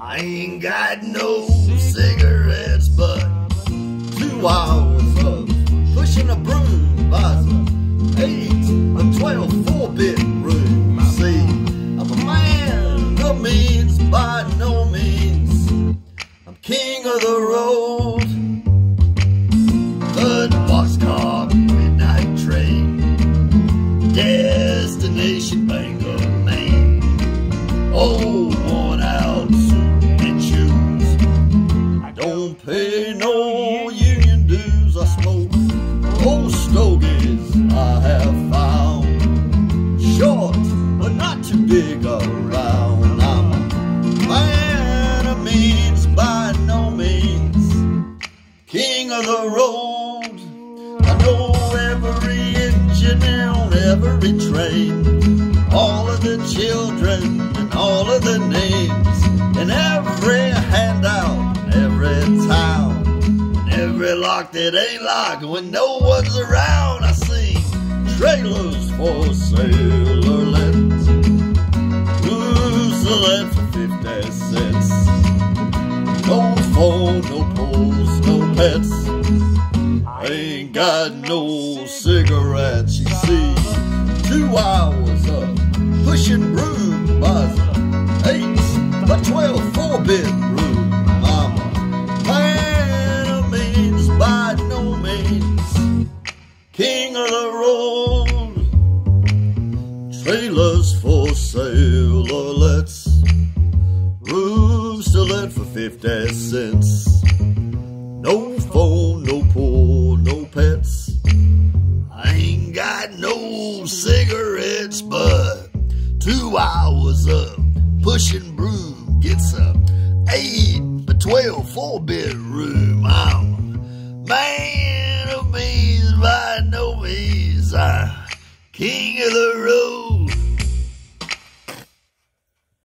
I ain't got no cigarettes, but two hours of pushing a broom buys a eight, a twelve, four bit room. See, I'm a man of means by no means. I'm king of the road. Third boxcar, midnight train, destination Bangor. Pay no union dues. I smoke old stogies I have found. Short, but not too big around. I'm a man of means by no means. King of the road. I know every engineer on every train. All of the children and all of the names. And every handout every lock that ain't locked when no one's around. I sing trailers for sale or let. Who's the land for 50 cents? No phone, no poles, no pets. Ain't got no cigarettes, you see. Two hours of Trailers for sale or let's. Rooms to let for 50 cents. No phone, no pool, no pets. I ain't got no cigarettes, but two hours of pushing broom gets a eight by 12 four bedroom. King of the Road.